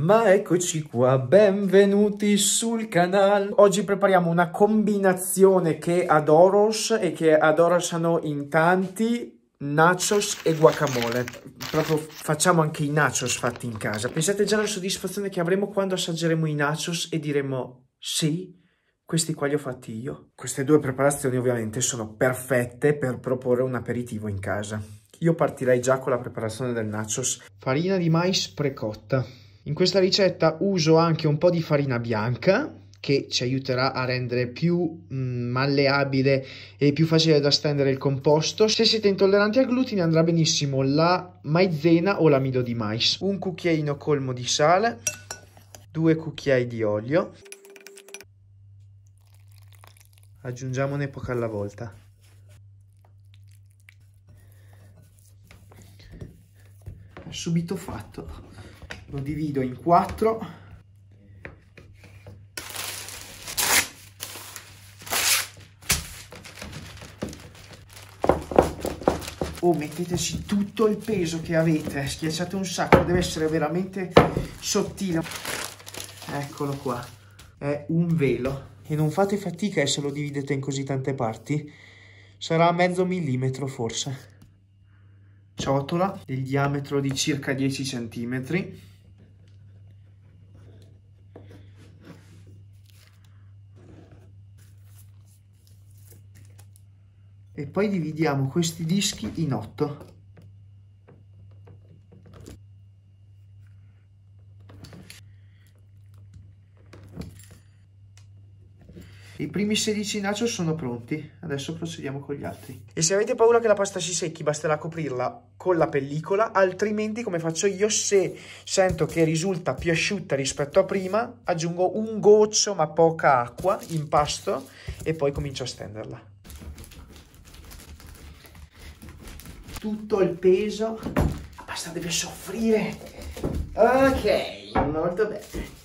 Ma eccoci qua, benvenuti sul canale. Oggi prepariamo una combinazione che adoro e che adorano in tanti, nachos e guacamole. Proprio facciamo anche i nachos fatti in casa. Pensate già alla soddisfazione che avremo quando assaggeremo i nachos e diremo sì, questi qua li ho fatti io. Queste due preparazioni ovviamente sono perfette per proporre un aperitivo in casa. Io partirei già con la preparazione del nachos. Farina di mais precotta. In questa ricetta uso anche un po' di farina bianca che ci aiuterà a rendere più mm, malleabile e più facile da stendere il composto. Se siete intolleranti al glutine andrà benissimo la maizena o l'amido di mais. Un cucchiaino colmo di sale, due cucchiai di olio. Aggiungiamone poco alla volta. Subito fatto lo divido in quattro. O metteteci tutto il peso che avete. Schiacciate un sacco deve essere veramente sottile. Eccolo qua. È un velo. E non fate fatica se lo dividete in così tante parti. Sarà mezzo millimetro forse. Ciotola del diametro di circa 10 centimetri e poi dividiamo questi dischi in 8 I primi 16 nacho sono pronti, adesso procediamo con gli altri. E se avete paura che la pasta si secchi, basterà coprirla con la pellicola, altrimenti come faccio io, se sento che risulta più asciutta rispetto a prima, aggiungo un goccio ma poca acqua, impasto e poi comincio a stenderla. Tutto il peso, la pasta deve soffrire. Ok, molto bene.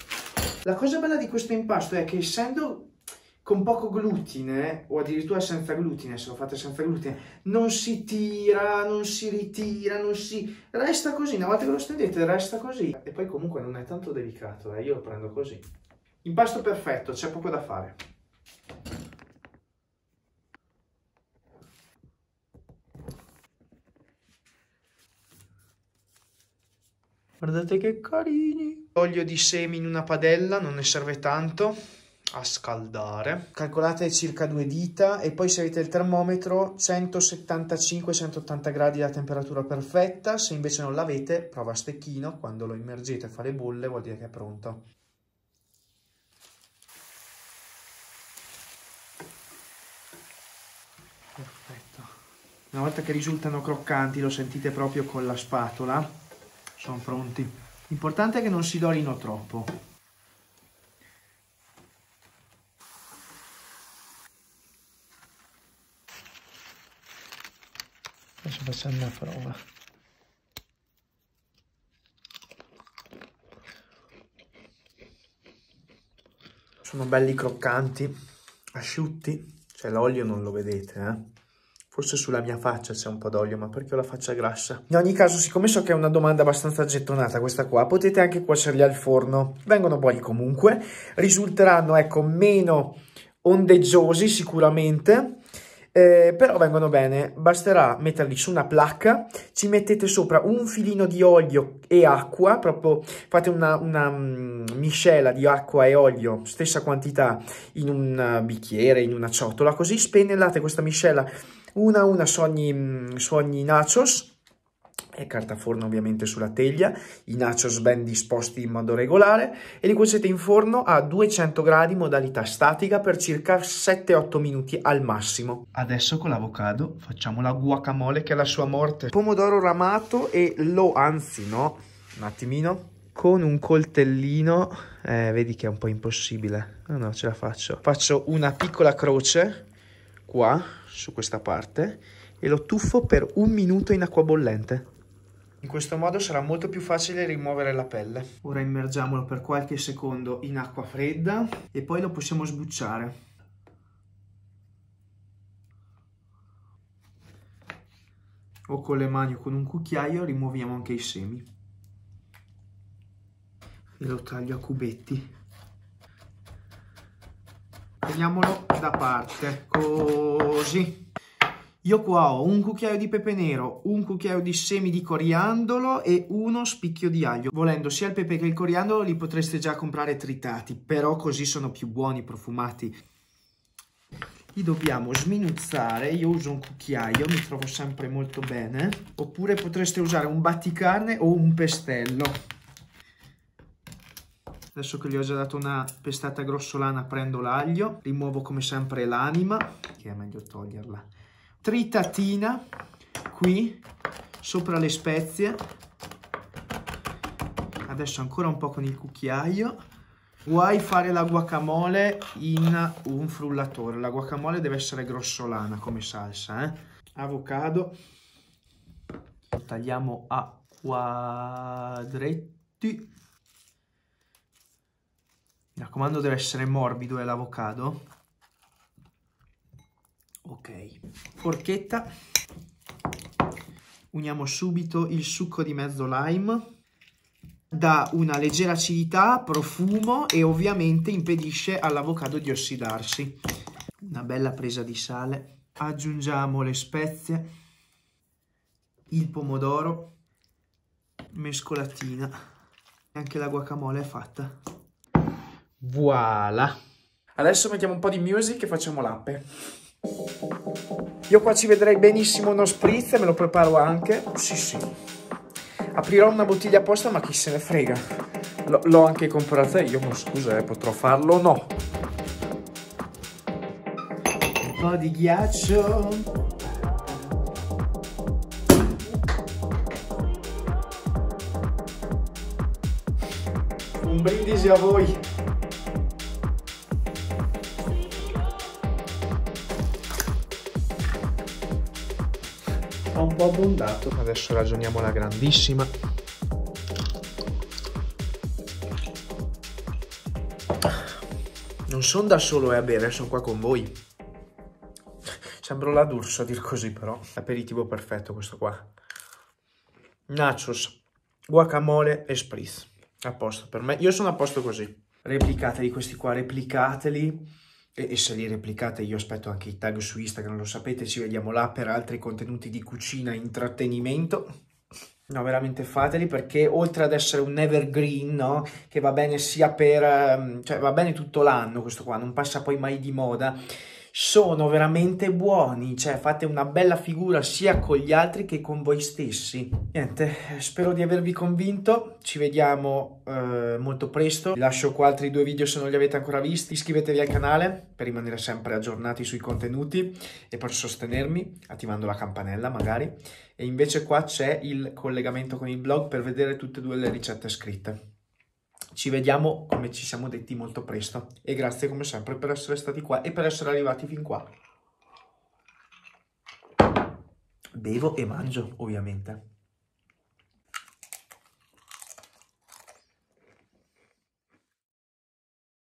La cosa bella di questo impasto è che essendo con poco glutine, o addirittura senza glutine, se lo fate senza glutine, non si tira, non si ritira, non si... resta così, una volta che lo stendete resta così. E poi comunque non è tanto delicato, eh? io lo prendo così. Impasto perfetto, c'è poco da fare. Guardate che carini. Olio di semi in una padella, non ne serve tanto a scaldare. Calcolate circa due dita e poi se avete il termometro 175-180 gradi la temperatura perfetta. Se invece non l'avete, prova a stecchino. Quando lo immergete e fa le bolle vuol dire che è pronto. Perfetto. Una volta che risultano croccanti, lo sentite proprio con la spatola, sono pronti. L'importante è che non si dorino troppo. Adesso facciamo una prova. Sono belli croccanti, asciutti, cioè l'olio non lo vedete, eh? Forse sulla mia faccia c'è un po' d'olio, ma perché ho la faccia grassa? In ogni caso, siccome so che è una domanda abbastanza gettonata questa qua, potete anche cuocerli al forno. Vengono buoni comunque, risulteranno, ecco, meno ondeggiosi sicuramente, eh, però vengono bene. Basterà metterli su una placca, ci mettete sopra un filino di olio e acqua, proprio fate una, una um, miscela di acqua e olio, stessa quantità, in un bicchiere, in una ciotola, così spennellate questa miscela una a una su ogni, mm, su ogni nachos e carta forno ovviamente sulla teglia, i nachos ben disposti in modo regolare e li cuocete in forno a 200 gradi modalità statica per circa 7-8 minuti al massimo. Adesso con l'avocado facciamo la guacamole che è la sua morte. Pomodoro ramato e lo, anzi no, un attimino, con un coltellino, eh, vedi che è un po' impossibile, no no ce la faccio. Faccio una piccola croce qua su questa parte e lo tuffo per un minuto in acqua bollente. In questo modo sarà molto più facile rimuovere la pelle. Ora immergiamolo per qualche secondo in acqua fredda e poi lo possiamo sbucciare. O con le mani o con un cucchiaio rimuoviamo anche i semi. e lo taglio a cubetti. Teniamolo da parte, così. Io qua ho un cucchiaio di pepe nero, un cucchiaio di semi di coriandolo e uno spicchio di aglio. Volendo sia il pepe che il coriandolo li potreste già comprare tritati, però così sono più buoni, profumati. Li dobbiamo sminuzzare, io uso un cucchiaio, mi trovo sempre molto bene. Oppure potreste usare un batticarne o un pestello. Adesso che gli ho già dato una pestata grossolana prendo l'aglio, rimuovo come sempre l'anima, che è meglio toglierla? Tritatina qui sopra le spezie. Adesso ancora un po' con il cucchiaio. Vuoi fare la guacamole in un frullatore? La guacamole deve essere grossolana come salsa eh? avocado. Lo tagliamo a quadretti mi raccomando deve essere morbido eh, l'avocado. Ok. Forchetta. Uniamo subito il succo di mezzo lime. Dà una leggera acidità profumo e ovviamente impedisce all'avocado di ossidarsi. Una bella presa di sale. Aggiungiamo le spezie. Il pomodoro. Mescolatina. Anche la guacamole è fatta voilà adesso mettiamo un po' di music e facciamo l'appe io qua ci vedrei benissimo uno spritz e me lo preparo anche. Sì, sì. Aprirò una bottiglia apposta, ma chi se ne frega. L'ho anche comprata io, ma scusa, eh, potrò farlo o no? Un po' di ghiaccio. Un brindisi a voi. Po' abbondato. Adesso ragioniamo la grandissima. Non sono da solo eh, a bere, sono qua con voi. Sembro la D'Urso a dir così però. Aperitivo perfetto questo qua. Nachos, guacamole e spritz. A posto per me. Io sono a posto così. Replicateli questi qua, replicateli e, e, se li replicate io aspetto anche i tag su Instagram, lo sapete, ci vediamo là per altri contenuti di cucina e intrattenimento. No, veramente fateli perché oltre ad essere un evergreen, no? Che va bene sia per... Ehm, cioè va bene tutto l'anno questo qua, non passa poi mai di moda sono veramente buoni, cioè fate una bella figura sia con gli altri che con voi stessi. Niente, spero di avervi convinto, ci vediamo eh, molto presto, vi lascio qua altri due video se non li avete ancora visti, iscrivetevi al canale per rimanere sempre aggiornati sui contenuti e per sostenermi attivando la campanella magari e invece qua c'è il collegamento con il blog per vedere tutte e due le ricette scritte. Ci vediamo, come ci siamo detti, molto presto. E grazie come sempre per essere stati qua e per essere arrivati fin qua. Bevo e mangio, ovviamente.